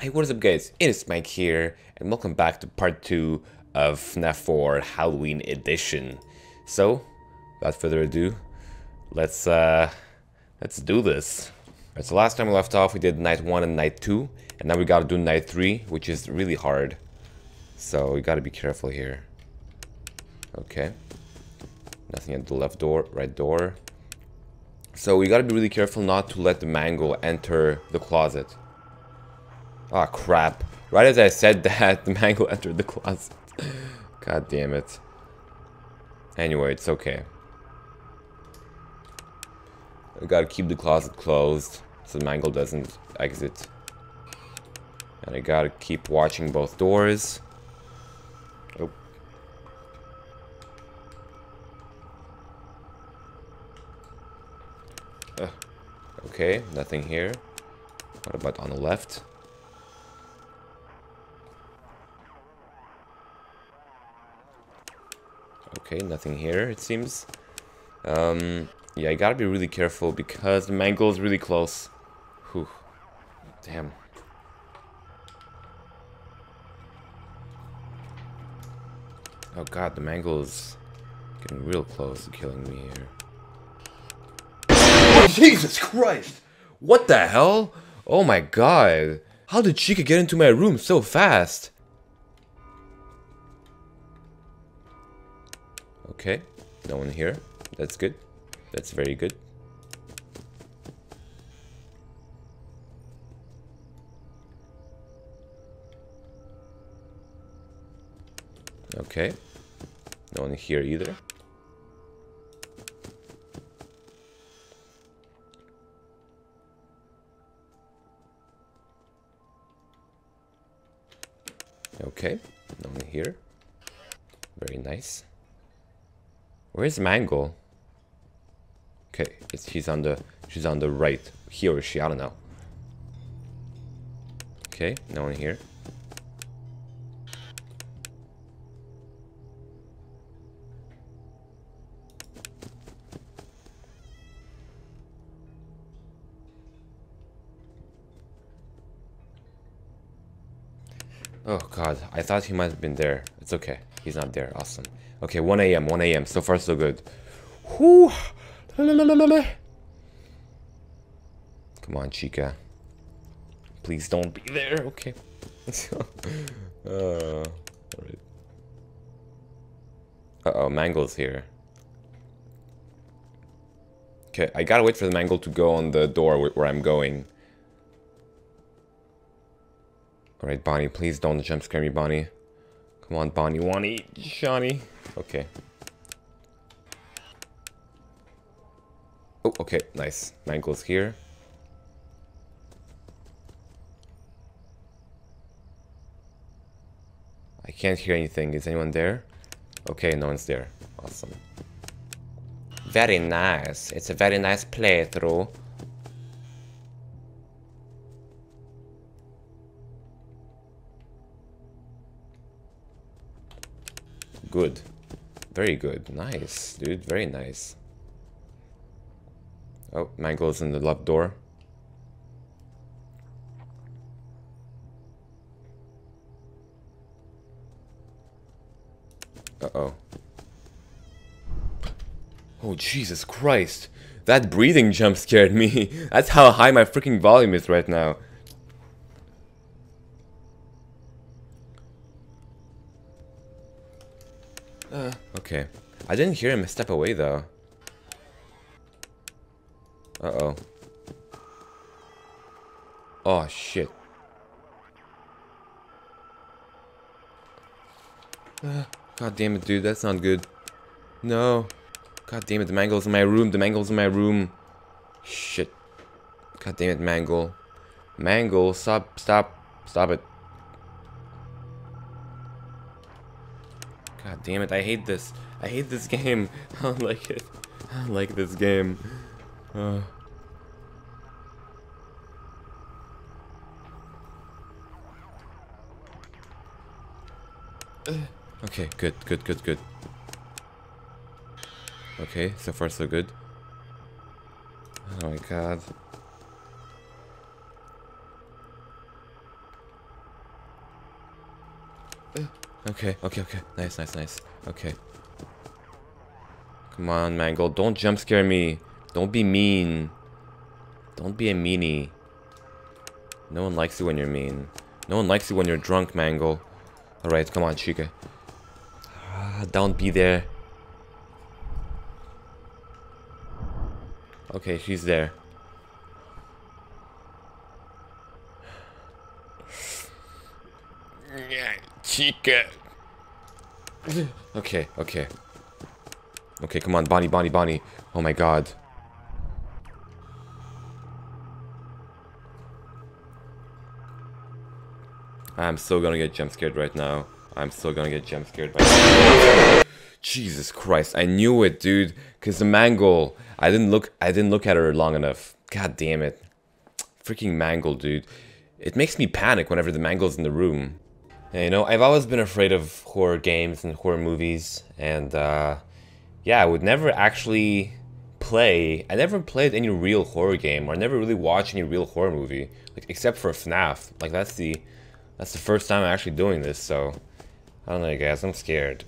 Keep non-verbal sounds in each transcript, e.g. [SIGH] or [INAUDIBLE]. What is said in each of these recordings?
Hey, what is up guys? It is Mike here, and welcome back to part 2 of FNAF 4 Halloween Edition. So, without further ado, let's, uh, let's do this. Alright, so last time we left off, we did night 1 and night 2, and now we gotta do night 3, which is really hard. So, we gotta be careful here. Okay. Nothing at the left door, right door. So, we gotta be really careful not to let the mangle enter the closet. Oh crap. Right as I said that, [LAUGHS] the mangle entered the closet. God damn it. Anyway, it's okay. I gotta keep the closet closed so the mangle doesn't exit. And I gotta keep watching both doors. Oh. Okay, nothing here. What about on the left? Okay, nothing here, it seems. Um, yeah, I gotta be really careful because the mangle is really close. Whew. Damn. Oh god, the mangle is getting real close to killing me here. Jesus Christ! What the hell? Oh my god. How did Chica get into my room so fast? Okay, no one here. That's good. That's very good. Okay, no one here either. Okay, no one here. Very nice. Where's Mangle? Okay, it's he's on the she's on the right. He or she, I don't know. Okay, no one here. Oh god, I thought he might have been there. It's okay. He's not there. Awesome. Okay, 1 a.m., 1 a.m. So far, so good. Whew. Come on, Chica. Please don't be there. Okay. [LAUGHS] uh, alright. Uh-oh, Mangle's here. Okay, I gotta wait for the Mangle to go on the door where I'm going. Alright, Bonnie, please don't jump scare me, Bonnie. Come on, Bonnie, Wani, Johnny. Okay. Oh, okay, nice. Mangle's here. I can't hear anything. Is anyone there? Okay, no one's there. Awesome. Very nice. It's a very nice playthrough. Good. Very good. Nice, dude. Very nice. Oh, Mangle's in the left door. Uh-oh. Oh, Jesus Christ. That breathing jump scared me. [LAUGHS] That's how high my freaking volume is right now. Okay. I didn't hear him step away, though. Uh-oh. Oh, shit. Uh, [SIGHS] God damn it, dude. That's not good. No. God damn it, the mangle's in my room. The mangle's in my room. Shit. God damn it, mangle. Mangle, stop, stop, stop it. God damn it, I hate this. I hate this game. [LAUGHS] I don't like it. I don't like this game. Uh. [SIGHS] Okay, good, good, good, good. Okay, so far so good. Oh my god. Okay, okay, okay. Nice, nice, nice. Okay. Come on, Mangle. Don't jump scare me. Don't be mean. Don't be a meanie. No one likes you when you're mean. No one likes you when you're drunk, Mangle. Alright, come on, Chica. Ah, don't be there. Okay, she's there. Chica. Okay, okay. Okay, come on, Bonnie, Bonnie, Bonnie. Oh my god. I'm still gonna get jump scared right now. I'm still gonna get jump scared by Jesus Christ, I knew it, dude. Cause the mangle, I didn't look I didn't look at her long enough. God damn it. Freaking mangle, dude. It makes me panic whenever the mangle's in the room. You know, I've always been afraid of horror games and horror movies, and uh, yeah, I would never actually play. I never played any real horror game, or never really watched any real horror movie, like except for FNAF. Like that's the that's the first time I'm actually doing this. So I don't know, guys. I'm scared.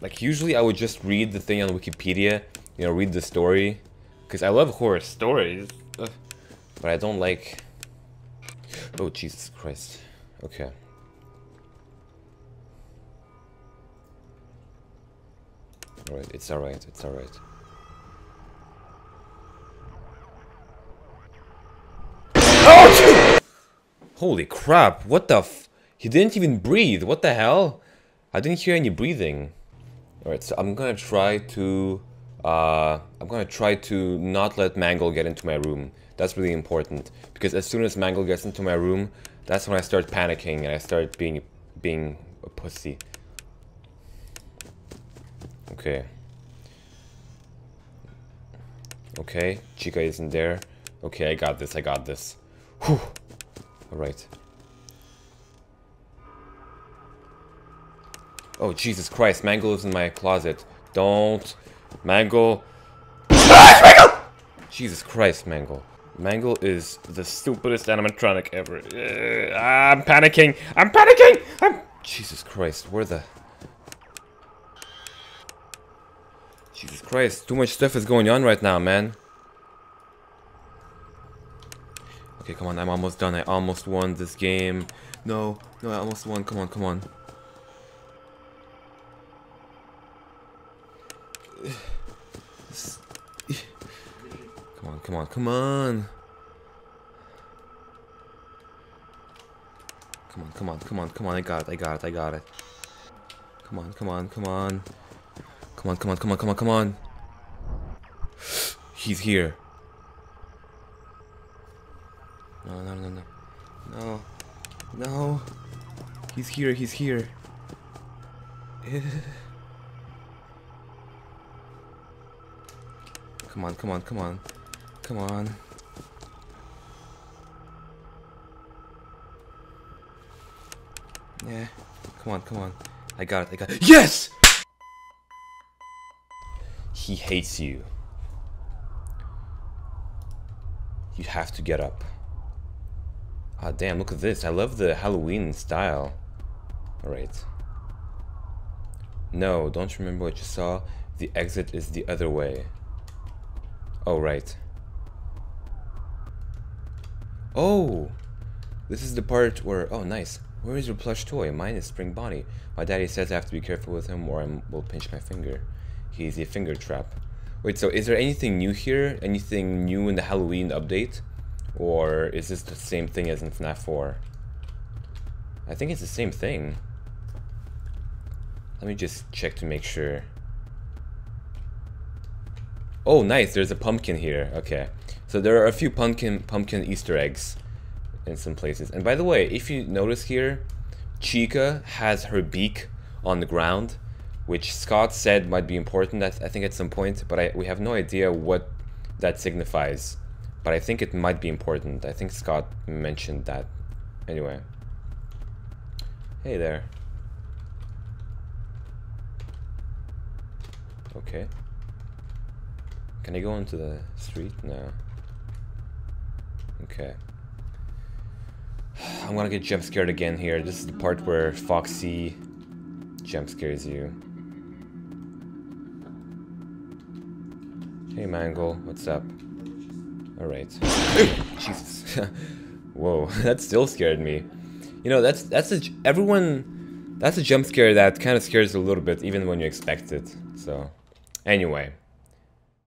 Like usually, I would just read the thing on Wikipedia, you know, read the story, because I love horror stories, Ugh. but I don't like. Oh Jesus Christ. Okay. Alright, it's alright, it's alright. Oh! Holy crap, what the f- He didn't even breathe, what the hell? I didn't hear any breathing. Alright, so I'm gonna try to... Uh, I'm gonna try to not let Mangle get into my room. That's really important. Because as soon as Mangle gets into my room, that's when I start panicking and I start being being a pussy. Okay. Okay, Chica isn't there. Okay, I got this, I got this. Whew. Alright. Oh, Jesus Christ, Mangle is in my closet. Don't. Mangle. Jesus Christ, Mangle. Mangle is the stupidest animatronic ever. Uh, I'm panicking! I'm panicking! I'm... Jesus Christ, where the... Jesus Christ, too much stuff is going on right now, man. Okay, come on, I'm almost done. I almost won this game. No, no, I almost won. Come on, come on. Come on, come on, come on. Come on, come on, come on, come on. I got it, I got it, I got it. Come on, come on, come on. Come on, come on, come on, come on, come on. He's here. No, no, no, no. No. No. He's here, he's here. [SIGHS] come on, come on, come on. Come on. Yeah. Come on, come on. I got it, I got it. Yes! He hates you. You have to get up. Ah, damn, look at this. I love the Halloween style. Alright. No, don't remember what you saw. The exit is the other way. Oh, right. Oh! This is the part where... Oh, nice. Where is your plush toy? Mine is Spring Bonnie. My daddy says I have to be careful with him or I will pinch my finger. He's a finger trap. Wait, so is there anything new here? Anything new in the Halloween update? Or is this the same thing as in FNAF 4? I think it's the same thing. Let me just check to make sure. Oh, nice. There's a pumpkin here. Okay. So there are a few pumpkin pumpkin Easter eggs in some places. And by the way, if you notice here, Chica has her beak on the ground, which Scott said might be important, I, think at some point, but I, we have no idea what that signifies. But I think it might be important. I think Scott mentioned that. Anyway. Hey there. Okay. Can I go into the street? No. Okay. [SIGHS] I'm gonna get jump scared again here. This is the part where Foxy jump scares you. Hey Mangle, what's up? Alright. [LAUGHS] Jesus. [LAUGHS] Whoa, [LAUGHS] that still scared me. You know, that's that's a everyone that's a jump scare that kind of scares a little bit even when you expect it. So, anyway,